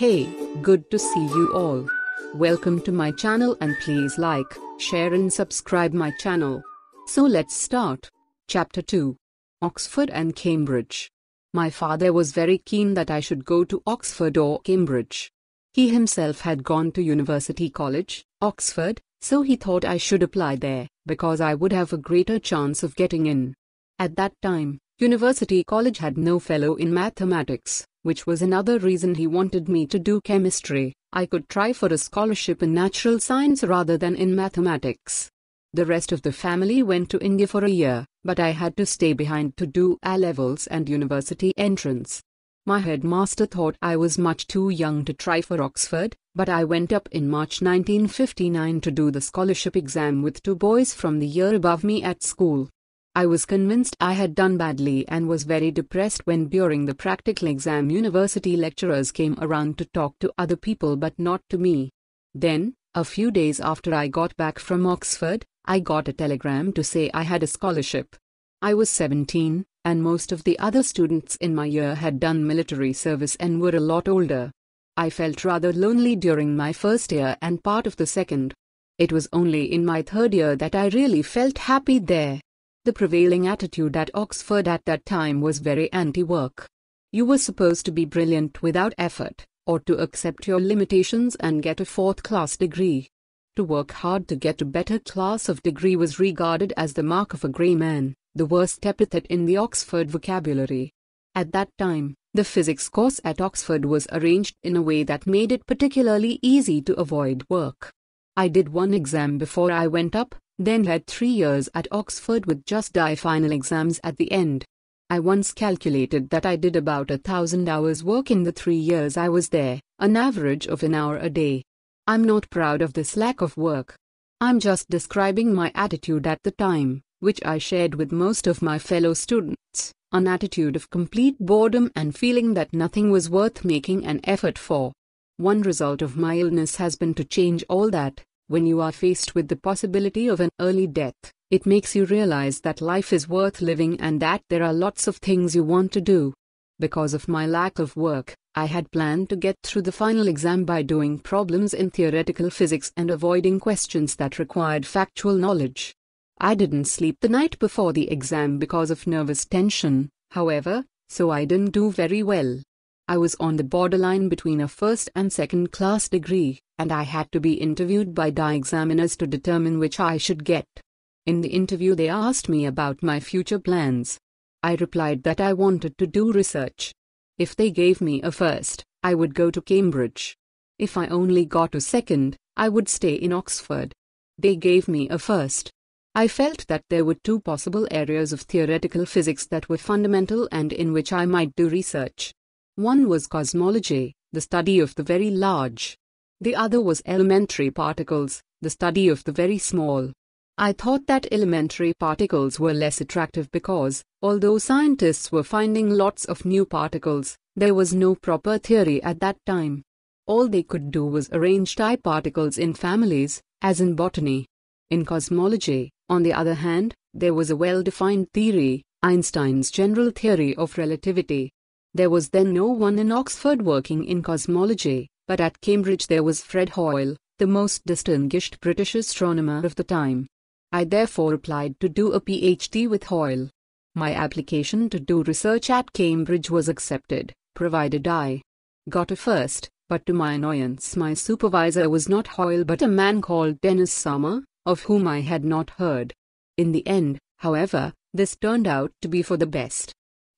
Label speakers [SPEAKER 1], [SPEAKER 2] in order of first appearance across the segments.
[SPEAKER 1] Hey, good to see you all. Welcome to my channel and please like, share and subscribe my channel. So let's start. Chapter 2. Oxford and Cambridge. My father was very keen that I should go to Oxford or Cambridge. He himself had gone to University College, Oxford, so he thought I should apply there, because I would have a greater chance of getting in. At that time, University College had no fellow in mathematics, which was another reason he wanted me to do chemistry. I could try for a scholarship in natural science rather than in mathematics. The rest of the family went to India for a year, but I had to stay behind to do A levels and university entrance. My headmaster thought I was much too young to try for Oxford, but I went up in March 1959 to do the scholarship exam with two boys from the year above me at school. I was convinced I had done badly and was very depressed when during the practical exam university lecturers came around to talk to other people but not to me. Then, a few days after I got back from Oxford, I got a telegram to say I had a scholarship. I was 17, and most of the other students in my year had done military service and were a lot older. I felt rather lonely during my first year and part of the second. It was only in my third year that I really felt happy there. The prevailing attitude at Oxford at that time was very anti work. You were supposed to be brilliant without effort, or to accept your limitations and get a fourth class degree. To work hard to get a better class of degree was regarded as the mark of a grey man, the worst epithet in the Oxford vocabulary. At that time, the physics course at Oxford was arranged in a way that made it particularly easy to avoid work. I did one exam before I went up, then had three years at Oxford with just die final exams at the end. I once calculated that I did about a thousand hours work in the three years I was there, an average of an hour a day. I'm not proud of this lack of work. I'm just describing my attitude at the time, which I shared with most of my fellow students, an attitude of complete boredom and feeling that nothing was worth making an effort for. One result of my illness has been to change all that. When you are faced with the possibility of an early death, it makes you realize that life is worth living and that there are lots of things you want to do. Because of my lack of work, I had planned to get through the final exam by doing problems in theoretical physics and avoiding questions that required factual knowledge. I didn't sleep the night before the exam because of nervous tension, however, so I didn't do very well. I was on the borderline between a first and second class degree, and I had to be interviewed by DI examiners to determine which I should get. In the interview, they asked me about my future plans. I replied that I wanted to do research. If they gave me a first, I would go to Cambridge. If I only got a second, I would stay in Oxford. They gave me a first. I felt that there were two possible areas of theoretical physics that were fundamental and in which I might do research. One was cosmology, the study of the very large. The other was elementary particles, the study of the very small. I thought that elementary particles were less attractive because, although scientists were finding lots of new particles, there was no proper theory at that time. All they could do was arrange type particles in families, as in botany. In cosmology, on the other hand, there was a well defined theory, Einstein's general theory of relativity. There was then no one in Oxford working in cosmology, but at Cambridge there was Fred Hoyle, the most distinguished British astronomer of the time. I therefore applied to do a PhD with Hoyle. My application to do research at Cambridge was accepted, provided I got a first, but to my annoyance my supervisor was not Hoyle but a man called Dennis Sciama, of whom I had not heard. In the end, however, this turned out to be for the best.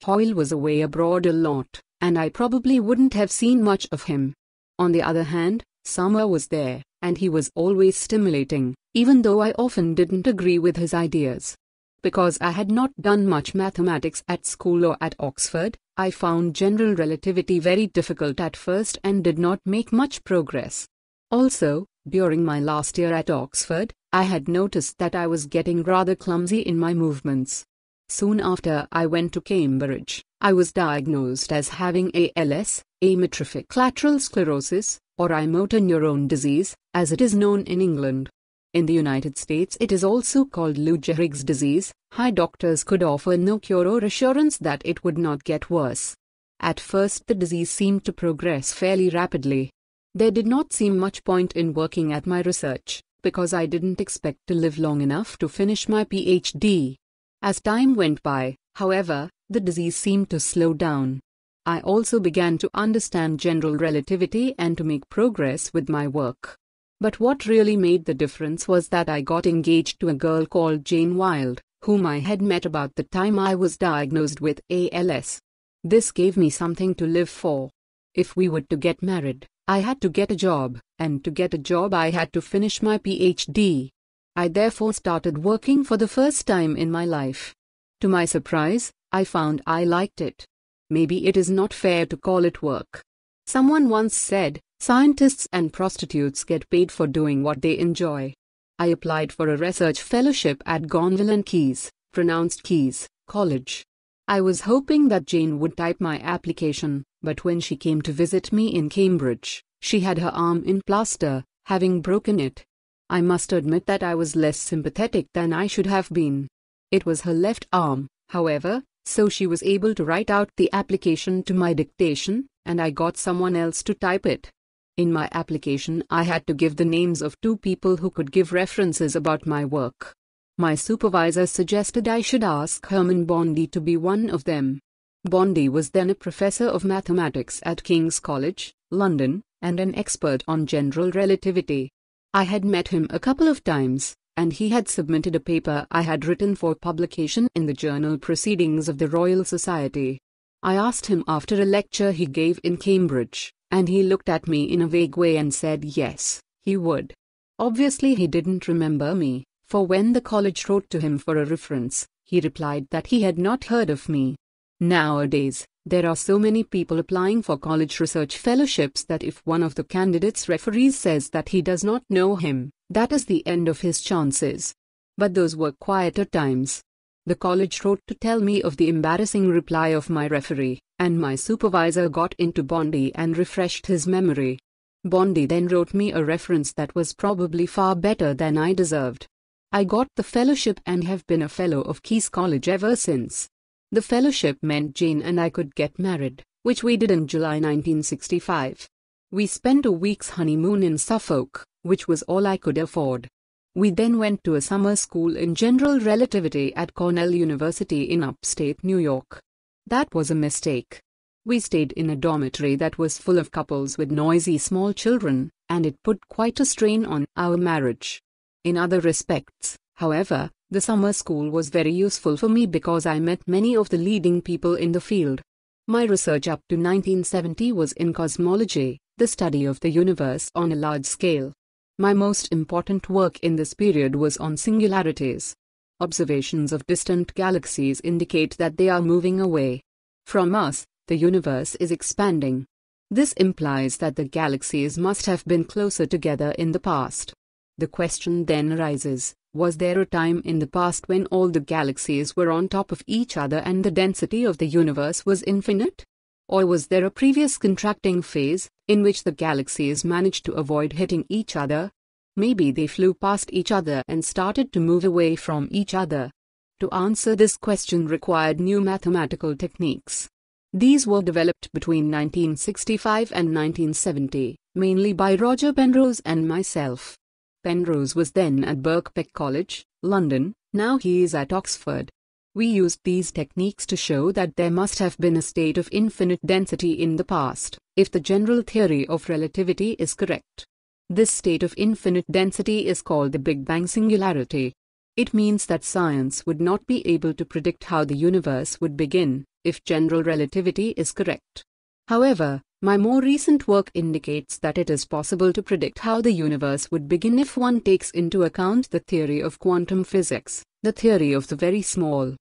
[SPEAKER 1] Hoyle was away abroad a lot, and I probably wouldn't have seen much of him. On the other hand, Sciama was there, and he was always stimulating, even though I often didn't agree with his ideas. Because I had not done much mathematics at school or at Oxford, I found general relativity very difficult at first and did not make much progress. Also, during my last year at Oxford, I had noticed that I was getting rather clumsy in my movements. Soon after I went to Cambridge, I was diagnosed as having ALS, amyotrophic lateral sclerosis, or motor neuron disease, as it is known in England. In the United States, it is also called Lou Gehrig's disease. High doctors could offer no cure or assurance that it would not get worse. At first, the disease seemed to progress fairly rapidly. There did not seem much point in working at my research, because I didn't expect to live long enough to finish my PhD. As time went by, however, the disease seemed to slow down. I also began to understand general relativity and to make progress with my work. But what really made the difference was that I got engaged to a girl called Jane Wilde, whom I had met about the time I was diagnosed with ALS. This gave me something to live for. If we were to get married, I had to get a job, and to get a job, I had to finish my PhD. I therefore started working for the first time in my life. To my surprise, I found I liked it. Maybe it is not fair to call it work. Someone once said, scientists and prostitutes get paid for doing what they enjoy. I applied for a research fellowship at Gonville and Caius, pronounced Keys, College. I was hoping that Jane would type my application, but when she came to visit me in Cambridge, she had her arm in plaster, having broken it. I must admit that I was less sympathetic than I should have been. It was her left arm, however, so she was able to write out the application to my dictation, and I got someone else to type it. In my application, I had to give the names of two people who could give references about my work. My supervisor suggested I should ask Hermann Bondi to be one of them. Bondi was then a professor of mathematics at King's College, London, and an expert on general relativity. I had met him a couple of times, and he had submitted a paper I had written for publication in the journal Proceedings of the Royal Society. I asked him after a lecture he gave in Cambridge, and he looked at me in a vague way and said yes, he would. Obviously, he didn't remember me, for when the college wrote to him for a reference, he replied that he had not heard of me. Nowadays, there are so many people applying for college research fellowships that if one of the candidates' referees says that he does not know him, that is the end of his chances. But those were quieter times. The college wrote to tell me of the embarrassing reply of my referee, and my supervisor got into Bondi and refreshed his memory. Bondi then wrote me a reference that was probably far better than I deserved. I got the fellowship and have been a fellow of Caius College ever since. The fellowship meant Jane and I could get married, which we did in July 1965. We spent a week's honeymoon in Suffolk, which was all I could afford. We then went to a summer school in general relativity at Cornell University in upstate New York. That was a mistake. We stayed in a dormitory that was full of couples with noisy small children, and it put quite a strain on our marriage. In other respects, however, the summer school was very useful for me because I met many of the leading people in the field. My research up to 1970 was in cosmology, the study of the universe on a large scale. My most important work in this period was on singularities. Observations of distant galaxies indicate that they are moving away from us, the universe is expanding. This implies that the galaxies must have been closer together in the past. The question then arises was there a time in the past when all the galaxies were on top of each other and the density of the universe was infinite? Or was there a previous contracting phase, in which the galaxies managed to avoid hitting each other? Maybe they flew past each other and started to move away from each other. To answer this question required new mathematical techniques. These were developed between 1965 and 1970, mainly by Roger Penrose and myself. Penrose was then at Birkbeck College, London, now he is at Oxford. We used these techniques to show that there must have been a state of infinite density in the past, if the general theory of relativity is correct. This state of infinite density is called the Big Bang singularity. It means that science would not be able to predict how the universe would begin, if general relativity is correct. However, my more recent work indicates that it is possible to predict how the universe would begin if one takes into account the theory of quantum physics, the theory of the very small.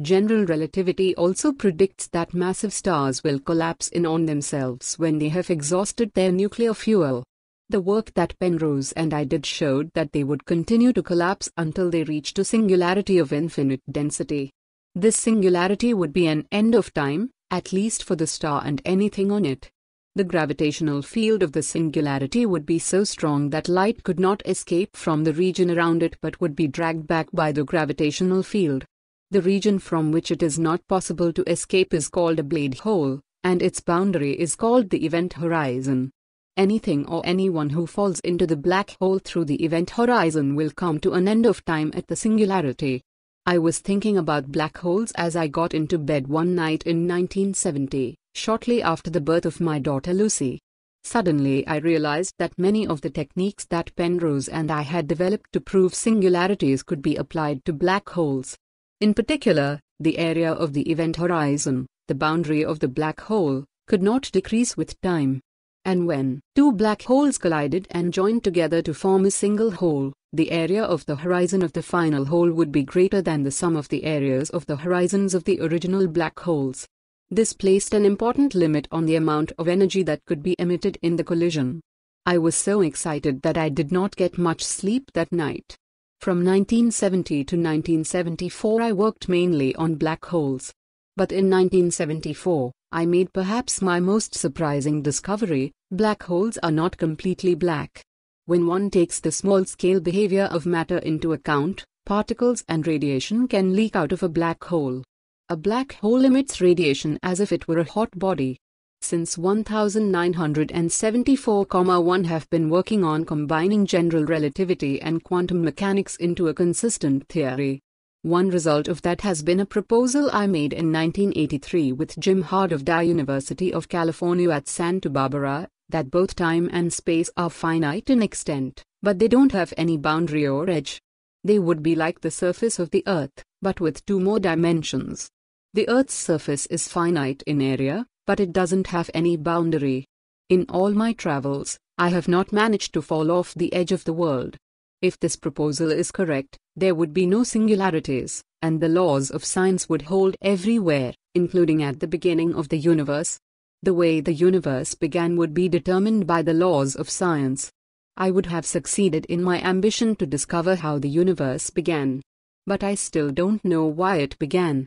[SPEAKER 1] General relativity also predicts that massive stars will collapse in on themselves when they have exhausted their nuclear fuel. The work that Penrose and I did showed that they would continue to collapse until they reached a singularity of infinite density. This singularity would be an end of time, at least for the star and anything on it the gravitational field of the singularity would be so strong that light could not escape from the region around it but would be dragged back by the gravitational field. The region from which it is not possible to escape is called a black hole, and its boundary is called the event horizon. Anything or anyone who falls into the black hole through the event horizon will come to an end of time at the singularity. I was thinking about black holes as I got into bed one night in 1970, shortly after the birth of my daughter Lucy. Suddenly I realized that many of the techniques that Penrose and I had developed to prove singularities could be applied to black holes. In particular, the area of the event horizon, the boundary of the black hole, could not decrease with time. And when two black holes collided and joined together to form a single hole, the area of the horizon of the final hole would be greater than the sum of the areas of the horizons of the original black holes. This placed an important limit on the amount of energy that could be emitted in the collision. I was so excited that I did not get much sleep that night. From 1970 to 1974 I worked mainly on black holes. But in 1974, I made perhaps my most surprising discovery, black holes are not completely black. When one takes the small-scale behavior of matter into account, particles and radiation can leak out of a black hole. A black hole emits radiation as if it were a hot body. Since 1974,1 have been working on combining general relativity and quantum mechanics into a consistent theory. One result of that has been a proposal I made in 1983 with Jim Hartle of the University of California at Santa Barbara, that both time and space are finite in extent, but they don't have any boundary or edge. They would be like the surface of the Earth, but with two more dimensions. The Earth's surface is finite in area, but it doesn't have any boundary. In all my travels, I have not managed to fall off the edge of the world. If this proposal is correct, there would be no singularities, and the laws of science would hold everywhere, including at the beginning of the universe. The way the universe began would be determined by the laws of science. I would have succeeded in my ambition to discover how the universe began. But I still don't know why it began.